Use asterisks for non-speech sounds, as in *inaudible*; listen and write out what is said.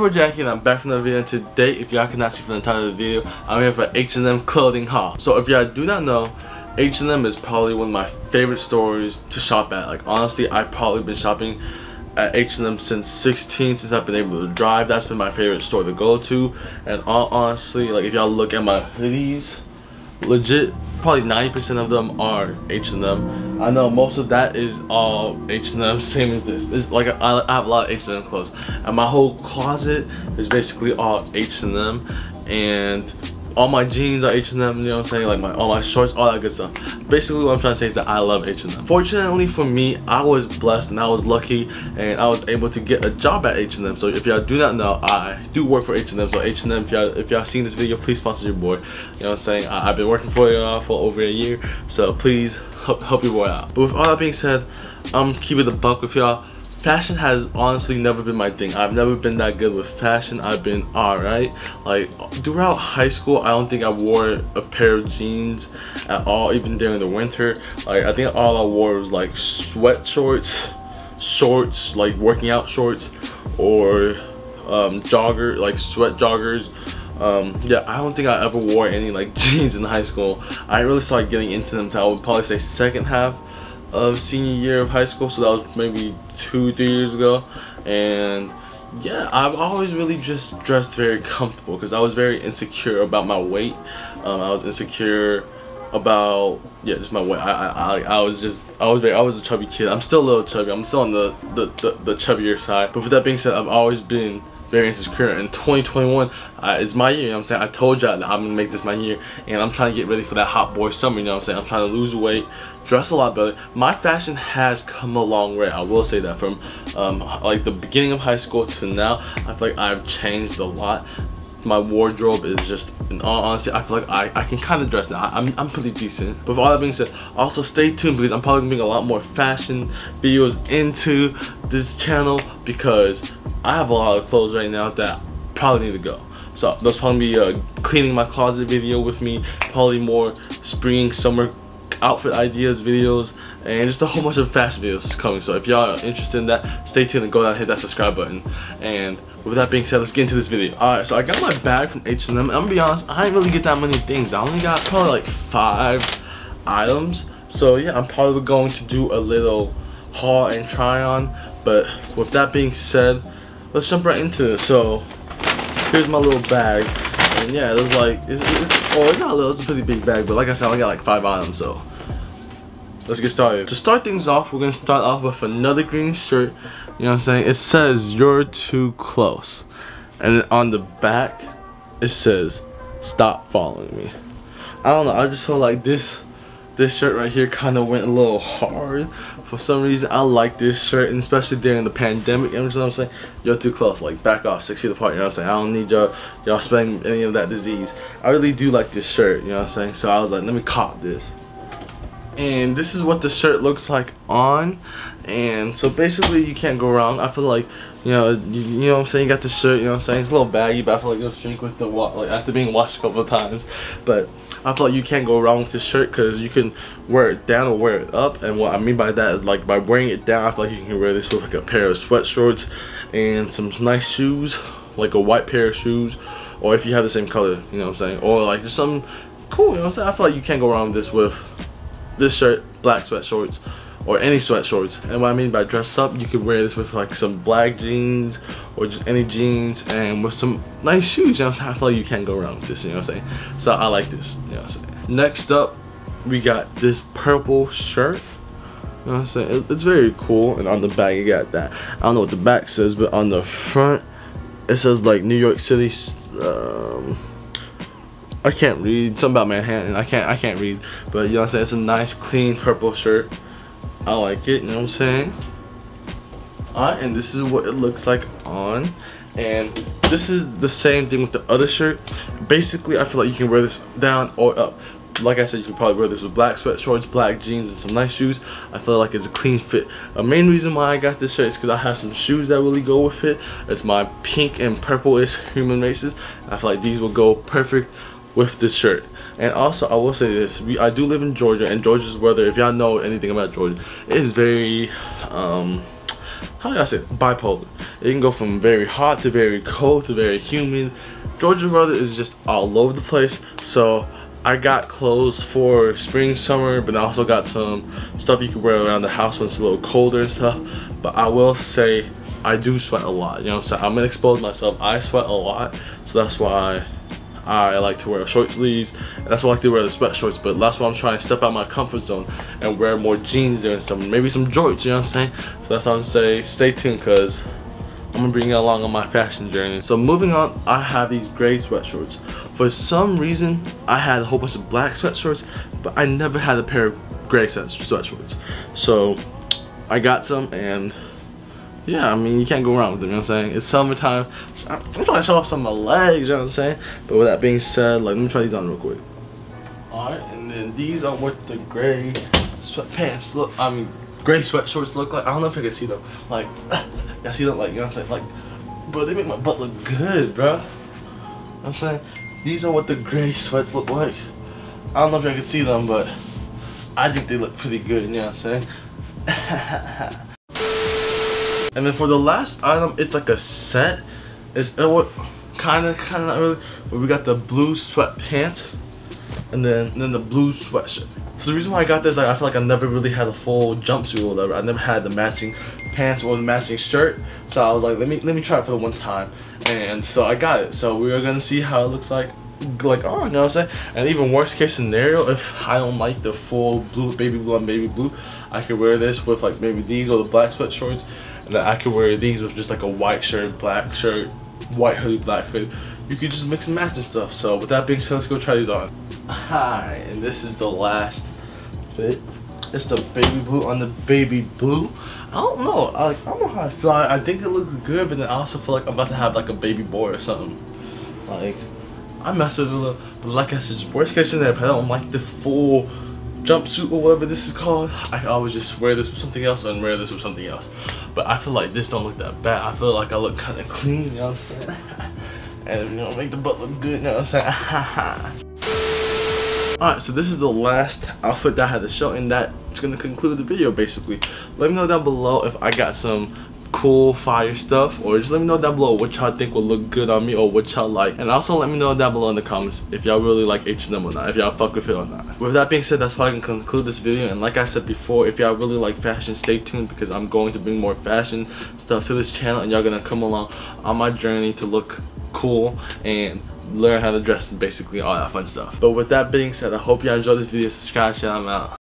your boy Jacky and I'm back from the video and today if y'all cannot see from the title of the video I'm here for H&M clothing haul. So if y'all do not know H&M is probably one of my favorite stores to shop at. Like honestly I've probably been shopping at H&M since 16 since I've been able to drive. That's been my favorite store to go to and all honestly like if y'all look at my hoodies legit probably 90% of them are H&M. I know most of that is all H&M, *laughs* same as this. It's like I, I have a lot of H&M clothes. And my whole closet is basically all H&M and all my jeans are H&M, you know what I'm saying? Like my all my shorts, all that good stuff. Basically what I'm trying to say is that I love H&M. Fortunately for me, I was blessed and I was lucky and I was able to get a job at H&M. So if y'all do not know, I do work for H&M. So H&M, if y'all if y'all seen this video, please sponsor your boy. You know what I'm saying? I, have been working for y'all for over a year. So please help, help your boy out. But with all that being said, I'm keeping the buck with y'all fashion has honestly never been my thing. I've never been that good with fashion. I've been alright. Like throughout high school, I don't think I wore a pair of jeans at all, even during the winter. Like I think all I wore was like sweat shorts, shorts, like working out shorts, or um, jogger, like sweat joggers. Um, yeah, I don't think I ever wore any like *laughs* jeans in high school. I really started getting into them until I would probably say second half of senior year of high school so that was maybe two three years ago. And yeah I've always really just dressed very comfortable because I was very insecure about my weight. Um, I was insecure about yeah just my weight. I, I I was just I was very I was a chubby kid. I'm still a little chubby. I'm still on the the, the, the chubbier side. But with that being said I've always been very insecure in 2021 uh, it's my year you know i'm saying? I told y'all i'm gonna make this my year and i'm trying to get ready for that hot boy summer you know i'm saying? I'm trying to lose weight dress a lot better. My fashion has come a long way i will say that from um, like the beginning of high school to now. I feel like i've changed a lot my wardrobe is just in all honesty i feel like i, I can kind of dress now I'm, I'm pretty decent but with all that being said also stay tuned because i'm probably bring a lot more fashion videos into this channel because I have a lot of clothes right now that probably need to go. So there's probably be a cleaning my closet video with me, probably more spring, summer outfit ideas videos, and just a whole bunch of fashion videos coming. So if y'all are interested in that, stay tuned and go down and hit that subscribe button. And with that being said, let's get into this video. Alright, so I got my bag from H&M. I'm gonna be honest, I didn't really get that many things. I only got probably like five items. So yeah, I'm probably going to do a little haul and try on. But with that being said, let's jump right into this. So here's my little bag. And yeah, there's like, it's, it's, oh, it's not a little, it's a pretty big bag, but like I said, I got like five items, so let's get started. To start things off, we're gonna start off with another green shirt. You know what I'm saying? It says, you're too close. And on the back, it says, stop following me. I don't know, I just feel like this this shirt right here kind of went a little hard for some reason I like this shirt and especially during the pandemic you know what I'm saying you're too close like back off six feet apart you know what I'm saying I don't need y'all y'all spreading any of that disease I really do like this shirt you know what I'm saying so I was like let me cop this and this is what the shirt looks like on and so basically you can't go wrong I feel like you know you, you, know what I'm saying you got the shirt you know what I'm saying it's a little baggy but I feel like it'll shrink with the like after being washed a couple of times but I feel like you can't go wrong with this shirt because you can wear it down or wear it up. And what I mean by that is like by wearing it down, I feel like you can wear this with like a pair of sweat shorts and some nice shoes, like a white pair of shoes. Or if you have the same color, you know what I'm saying? Or like just some cool, you know what I'm saying? I feel like you can't go wrong with this with this shirt, black sweat shorts, or any sweat shorts. And what I mean by dress up, you could wear this with like some black jeans or just any jeans and with some nice shoes, you know what I'm saying? I like you can't go wrong with this, you know what I'm saying? So I like this, you know what I'm saying? Next up, we got this purple shirt. You know what I'm saying? It's very cool. And on the back, you got that. I don't know what the back says, but on the front, it says like New York City. Um, I can't read. Something about Manhattan. I can't. I can't read. But you know what I'm saying? It's a nice, clean purple shirt. I like it, you know what I'm saying? Alright, and this is what it looks like on. And this is the same thing with the other shirt. Basically, I feel like you can wear this down or up. Like I said, you can probably wear this with black sweat shorts, black jeans, and some nice shoes. I feel like it's a clean fit. A main reason why I got this shirt is because I have some shoes that really go with it. It's my pink and purple-ish human races. I feel like these will go perfect with this shirt. And also, I will say this: we, I do live in Georgia, and Georgia's weather, if y'all know anything about Georgia, is very, um, how do I say it? bipolar. It can go from very hot to very cold to very humid. Georgia weather is just all over the place. So I got clothes for spring, summer, but I also got some stuff you can wear around the house when it's a little colder and stuff. But I will say I do sweat a lot, you know saying? I'm gonna expose myself. I sweat a lot, so that's why I like to wear short sleeves. That's why I like to wear the sweat shorts, but that's why I'm trying to step out my comfort zone and wear more jeans and some, maybe some jorts, you know what I'm saying? So that's why I'm saying stay tuned because I'm gonna bring you along on my fashion journey. So moving on, I have these gray sweatshorts. For some reason, I had a whole bunch of black sweatshorts, but I never had a pair of gray sweatshorts. So I got some and yeah, I mean, you can't go wrong with them, you know what I'm saying? It's summertime. I'm, trying to show off some of my legs, you know what I'm saying? But with that being said, like, let me try these on real quick. Alright, and then these are what the gray sweatpants look, I mean, gray sweatshorts look like. I don't know if you can see them. Like, *laughs* y'all see them, like, you know what I'm saying? Like, bro, they make my butt look good, bro. You know what I'm saying? These are what the gray sweats look like. I don't know if y'all can see them, but I think they look pretty good, you know what I'm saying? *laughs* And then for the last item, it's like a set. It's it kind of kind of not really, but we got the blue sweatpants, and then and then the blue sweatshirt. So the reason why I got this, like, I feel like I never really had a full jumpsuit or whatever. I never had the matching pants or the matching shirt. So I was like, let me let me try it for the one time. And so I got it. So we are gonna see how it looks like like oh you know what I'm saying and even worst case scenario if I don't like the full blue baby blue and baby blue I could wear this with like maybe these or the black sweat shorts then I could wear these with just like a white shirt, black shirt, white hoodie, black hoodie. You could just mix and match and stuff. So with that being said, let's go try these on. Hi, and this is the last fit. It's the baby blue on the baby blue. I don't know. I, I don't know how I feel. I, I think it looks good, but then I also feel like I'm about to have like a baby boy or something. Like, I mess with it but like I said, worst case scenario, if I don't like the full jumpsuit or whatever this is called, I always just wear this with something else and wear this with something else. But I feel like this don't look that bad. I feel like I look kind of clean, you know what I'm saying? *laughs* and you know, make the butt look good, you know what I'm saying? *laughs* Alright, so this is the last outfit that I had to show and that's gonna conclude the video basically. Let me know down below if I got some cool fire stuff or just let me know down below what y'all think will look good on me or what y'all like. And also let me know down below in the comments if y'all really like H&M or not if y'all fuck with it or not. With that being said that's probably gonna conclude this video. And like I said before if y'all really like fashion stay tuned because I'm going to bring more fashion stuff to this channel and y'all gonna come along on my journey to look cool and learn how to dress and basically all that fun stuff. But with that being said I hope y'all enjoyed this video. Subscribe channel I'm out